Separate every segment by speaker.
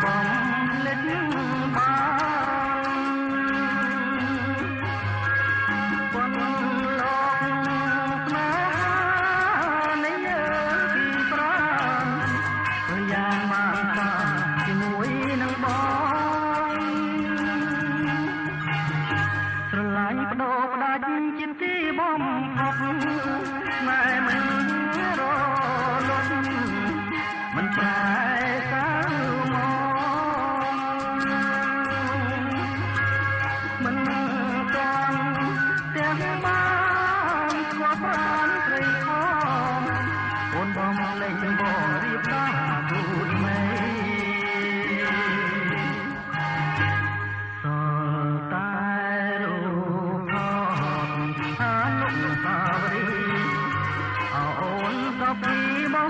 Speaker 1: Thank you.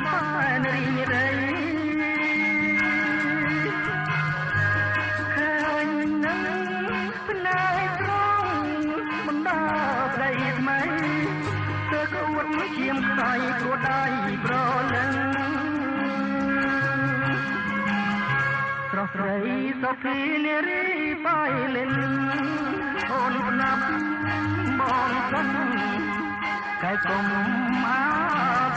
Speaker 1: បានរីរៃហើយនឹងផ្នែកត្រង់បណ្ដាប្តីថ្មីទើបអួតជាមដៃគ្រួដៃប្រលឹងស្រស់ស្រីសុភីនារីបាយលិនអូនណាប់បងសង្កែកុំអា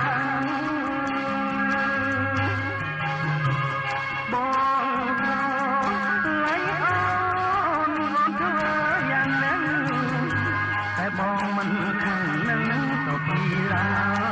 Speaker 1: តែបងមិនខាងនឹងទៅពីរា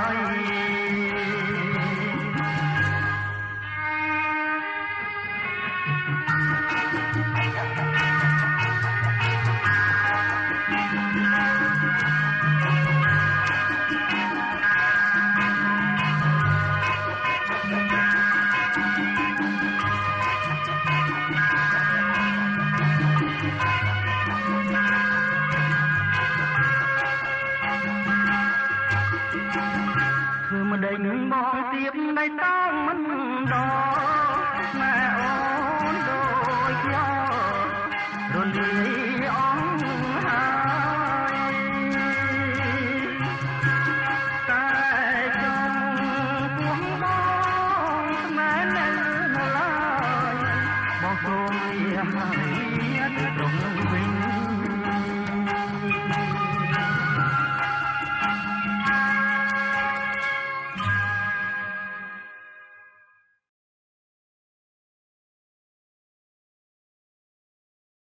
Speaker 1: នឹងមកទៀតដៃតងមិនដល់ណែអូនដូចខ្ញុំរលីអងហើយតែចង់ពោះបងស្មែនៅឡើយបងសូមយាមហើយត្រង់វិញ